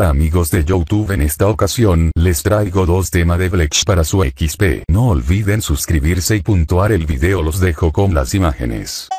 Hola amigos de Youtube en esta ocasión les traigo dos temas de Bleach para su XP. No olviden suscribirse y puntuar el video los dejo con las imágenes.